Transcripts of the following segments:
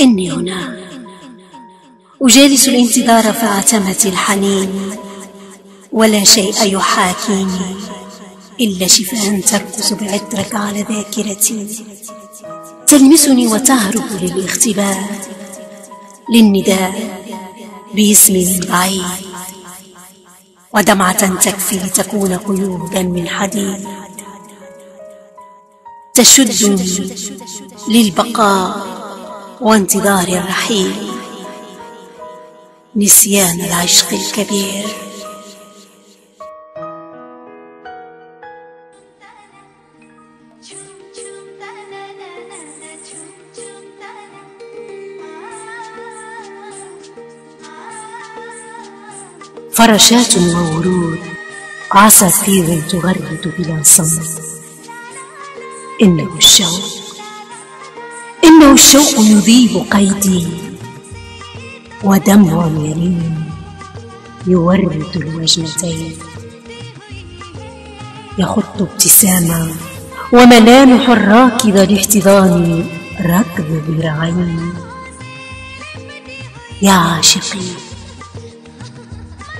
إني هنا. أجالس الانتظار في عتمة الحنين ولا شيء يحاكيني إلا شفاء تركز بعطرك على ذاكرتي. تلمسني وتهرب للاختباء للنداء باسمي بعيد. ودمعة تكفي لتكون قيودا من حديد. تشدني للبقاء وانتظار الرحيل. نسيان العشق الكبير. فراشات وورود. عصافير تغرد بلا صمت. إنه الشوق. إنه الشوق يذيب قيدي. ودمع يلين يورد الوجنتين. يخط ابتساما. وملامح الراكض لاحتضان ركض ذراعين يا عاشقي.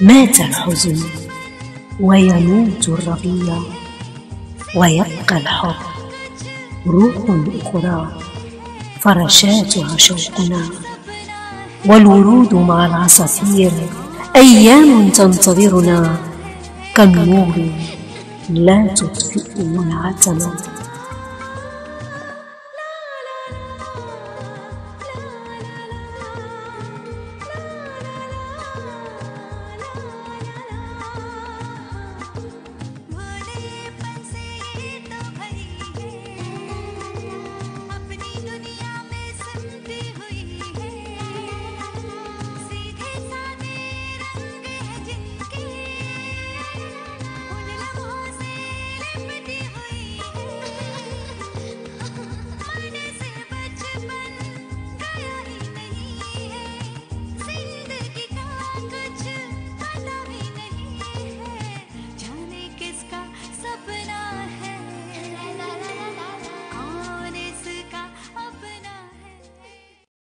مات الحزن ويموت الربيع ويبقى الحب روح أخرى فرشاتها شوقنا والورود مع العصافير أيام تنتظرنا كالنور لا تطفئ العتمة